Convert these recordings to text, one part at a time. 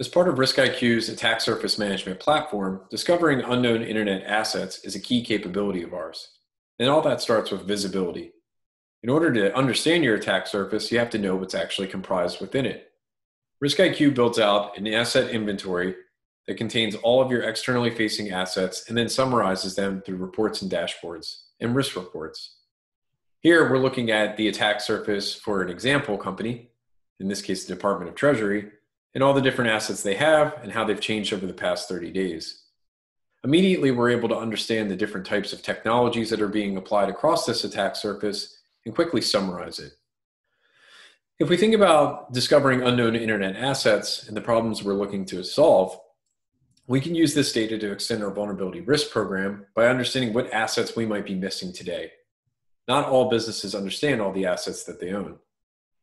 As part of RiskIQ's attack surface management platform, discovering unknown internet assets is a key capability of ours. And all that starts with visibility. In order to understand your attack surface, you have to know what's actually comprised within it. RiskIQ builds out an asset inventory that contains all of your externally facing assets and then summarizes them through reports and dashboards and risk reports. Here, we're looking at the attack surface for an example company, in this case, the Department of Treasury, and all the different assets they have and how they've changed over the past 30 days. Immediately, we're able to understand the different types of technologies that are being applied across this attack surface and quickly summarize it. If we think about discovering unknown internet assets and the problems we're looking to solve, we can use this data to extend our vulnerability risk program by understanding what assets we might be missing today. Not all businesses understand all the assets that they own.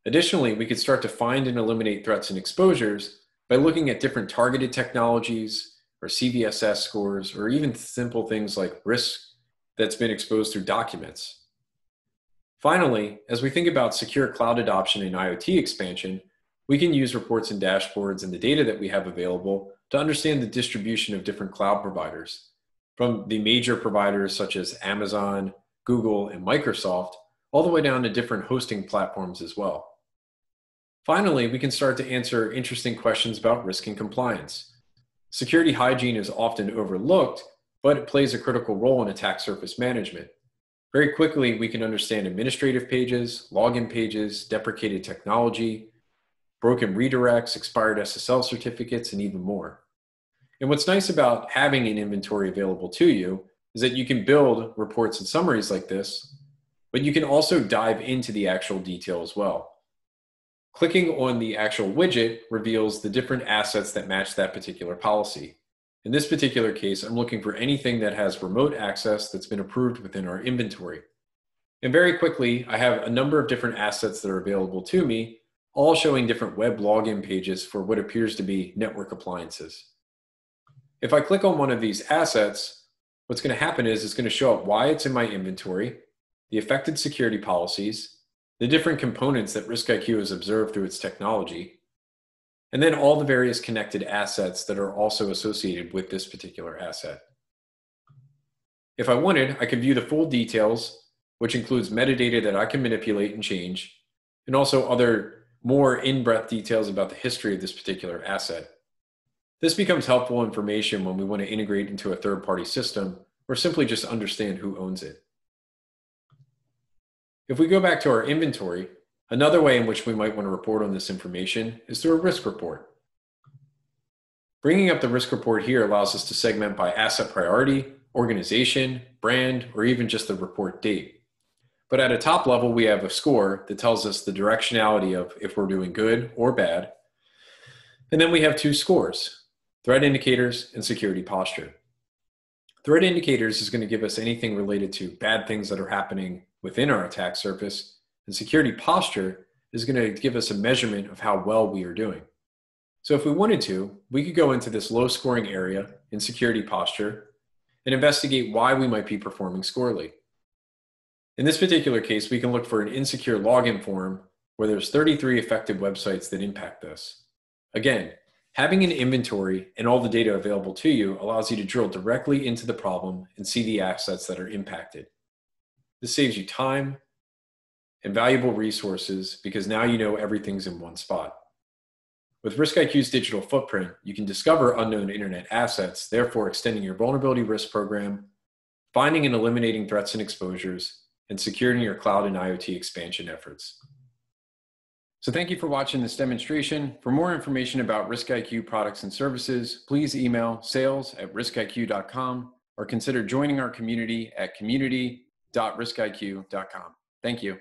Additionally, we could start to find and eliminate threats and exposures by looking at different targeted technologies or CVSS scores, or even simple things like risk that's been exposed through documents. Finally, as we think about secure cloud adoption and IoT expansion, we can use reports and dashboards and the data that we have available to understand the distribution of different cloud providers, from the major providers such as Amazon, Google, and Microsoft, all the way down to different hosting platforms as well. Finally, we can start to answer interesting questions about risk and compliance. Security hygiene is often overlooked, but it plays a critical role in attack surface management. Very quickly, we can understand administrative pages, login pages, deprecated technology, broken redirects, expired SSL certificates, and even more. And what's nice about having an inventory available to you is that you can build reports and summaries like this, but you can also dive into the actual detail as well. Clicking on the actual widget reveals the different assets that match that particular policy. In this particular case, I'm looking for anything that has remote access that's been approved within our inventory. And very quickly, I have a number of different assets that are available to me, all showing different web login pages for what appears to be network appliances. If I click on one of these assets, what's going to happen is it's going to show up why it's in my inventory, the affected security policies, the different components that RiskIQ has observed through its technology, and then all the various connected assets that are also associated with this particular asset. If I wanted, I could view the full details, which includes metadata that I can manipulate and change, and also other more in-breadth details about the history of this particular asset. This becomes helpful information when we want to integrate into a third-party system or simply just understand who owns it. If we go back to our inventory, another way in which we might want to report on this information is through a risk report. Bringing up the risk report here allows us to segment by asset priority, organization, brand, or even just the report date. But at a top level, we have a score that tells us the directionality of if we're doing good or bad. And then we have two scores, threat indicators and security posture. Threat indicators is going to give us anything related to bad things that are happening within our attack surface, and security posture is going to give us a measurement of how well we are doing. So if we wanted to, we could go into this low scoring area in security posture and investigate why we might be performing scorely. In this particular case, we can look for an insecure login form where there's 33 affected websites that impact this. Again, having an inventory and all the data available to you allows you to drill directly into the problem and see the assets that are impacted. This saves you time and valuable resources because now you know everything's in one spot. With RiskIQ's digital footprint, you can discover unknown internet assets, therefore extending your vulnerability risk program, finding and eliminating threats and exposures, and securing your cloud and IoT expansion efforts. So thank you for watching this demonstration. For more information about RiskIQ products and services, please email sales at riskiq.com or consider joining our community at community www.riskiq.com. Thank you.